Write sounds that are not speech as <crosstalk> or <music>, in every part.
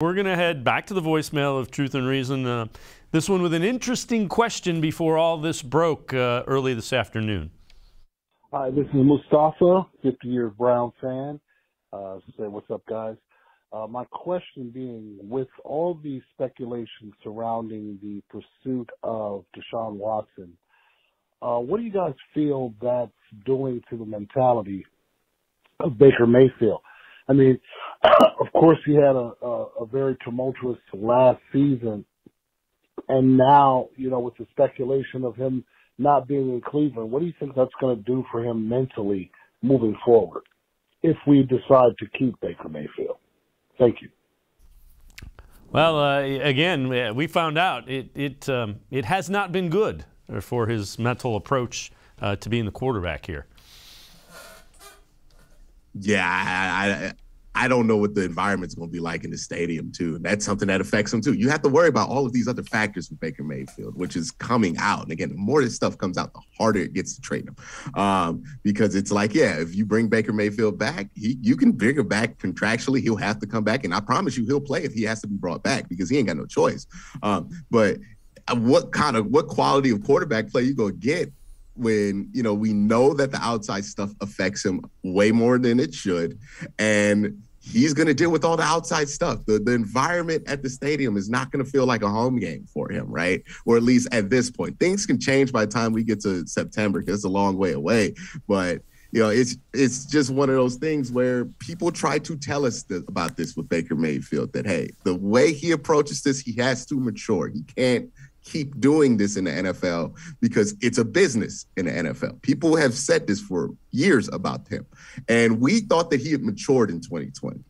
We're going to head back to the voicemail of Truth and Reason. Uh, this one with an interesting question before all this broke uh, early this afternoon. Hi, this is Mustafa, 50 year Brown fan. Uh, say what's up, guys. Uh, my question being, with all the speculation surrounding the pursuit of Deshaun Watson, uh, what do you guys feel that's doing to the mentality of Baker Mayfield? I mean, <coughs> of course, he had a, a, a very tumultuous last season, and now, you know, with the speculation of him not being in Cleveland, what do you think that's going to do for him mentally moving forward if we decide to keep Baker Mayfield? Thank you. Well, uh, again, we found out it it um, it has not been good for his mental approach uh, to being the quarterback here. Yeah, I, I don't know what the environment's going to be like in the stadium too. And that's something that affects him too. You have to worry about all of these other factors with Baker Mayfield, which is coming out. And again, the more this stuff comes out, the harder it gets to trade him. Um, because it's like, yeah, if you bring Baker Mayfield back, he you can bring him back contractually. He'll have to come back, and I promise you, he'll play if he has to be brought back because he ain't got no choice. Um, but uh, what kind of what quality of quarterback play you gonna get when you know we know that the outside stuff affects him way more than it should, and he's going to deal with all the outside stuff. The, the environment at the stadium is not going to feel like a home game for him, right? Or at least at this point. Things can change by the time we get to September because it's a long way away. But you know, it's it's just one of those things where people try to tell us th- about this with Baker Mayfield that hey, the way he approaches this, he has to mature. He can't keep doing this in the NFL because it's a business in the NFL. People have said this for years about him. And we thought that he had matured in 2020.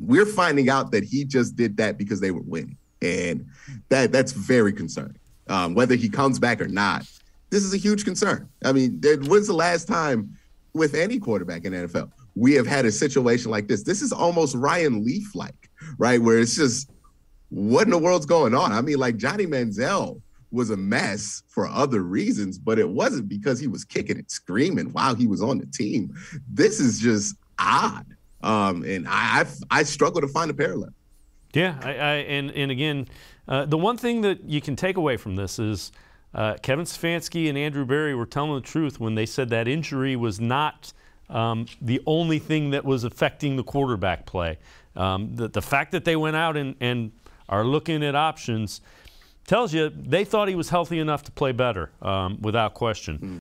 We're finding out that he just did that because they were winning. And that that's very concerning. Um, whether he comes back or not, this is a huge concern. I mean, when's the last time with any quarterback in NFL we have had a situation like this? This is almost Ryan Leaf like, right? Where it's just what in the world's going on? I mean, like Johnny Manziel was a mess for other reasons, but it wasn't because he was kicking and screaming while he was on the team. This is just odd, um, and I, I, I struggle to find a parallel. Yeah, I, I and and again, uh, the one thing that you can take away from this is. Uh, Kevin Stefanski and Andrew Berry were telling the truth when they said that injury was not um, the only thing that was affecting the quarterback play. Um, the, the fact that they went out and, and are looking at options tells you they thought he was healthy enough to play better, um, without question.